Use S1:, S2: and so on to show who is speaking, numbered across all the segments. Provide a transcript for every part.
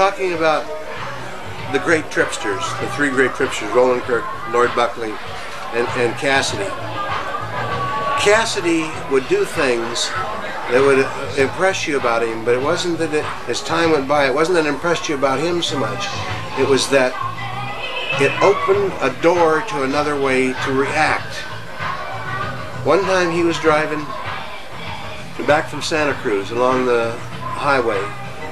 S1: talking about the great tripsters, the three great tripsters, Roland Kirk, Lord Buckley, and, and Cassady. Cassady would do things that would impress you about him, but it wasn't that it, as time went by, it wasn't that it impressed you about him so much. It was that it opened a door to another way to react. One time he was driving back from Santa Cruz along the highway,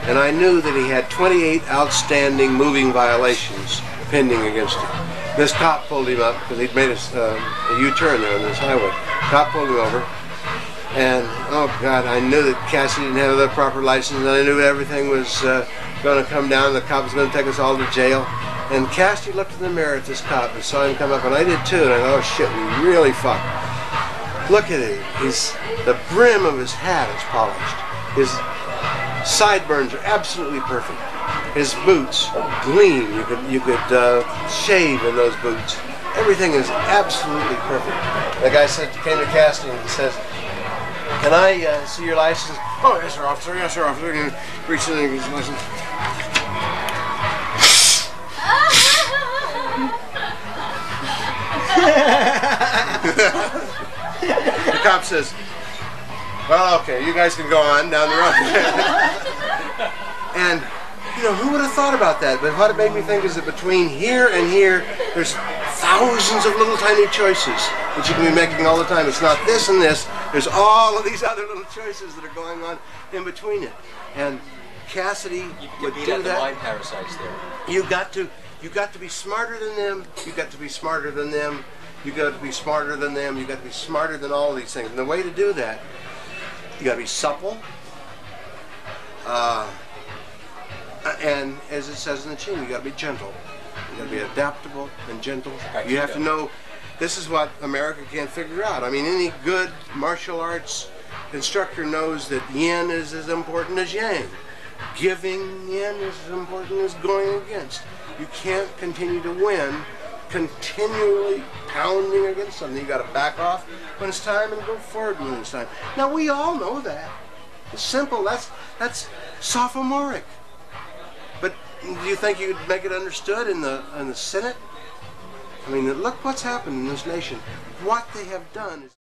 S1: and I knew that he had 28 outstanding moving violations pending against him. This cop pulled him up because he'd made a, uh, a U-turn there on this highway. Cop pulled him over, and oh God, I knew that Cassie didn't have the proper license, and I knew everything was uh, going to come down. The cop was going to take us all to jail. And Cassie looked in the mirror at this cop and saw him come up, and I did too. And I thought, oh shit, we really fucked. Look at him. He's the brim of his hat is polished. His sideburns are absolutely perfect. His boots gleam. You could you could uh, shave in those boots. Everything is absolutely perfect. The guy said came to casting and says, "Can I uh, see your license?" Oh yes, sir, officer. Yes, sir, officer. And he reaches in and gives his license. the cop says, "Well, okay, you guys can go on down the road." and you know, who would have thought about that? But what it made me think is that between here and here, there's thousands of little tiny choices that you can be making all the time. It's not this and this. There's all of these other little choices that are going on in between it. And Cassady
S2: You, you
S1: would do
S2: out the
S1: that.
S2: mind parasites there.
S1: You got to you got to be smarter than them. You got to be smarter than them. You got to be smarter than them. You got to be smarter than all these things. And the way to do that, you got to be supple. Uh, and as it says in the Ching, you got to be gentle. You got to be adaptable and gentle. You have to know. This is what America can't figure out. I mean, any good martial arts instructor knows that yin is as important as yang. Giving yin is as important as going against. You can't continue to win continually pounding against something. You got to back off when it's time and go forward when it's time. Now we all know that. It's simple. That's that's sophomoric. But do you think you'd make it understood in the in the Senate? I mean, look what's happened in this nation. What they have done is.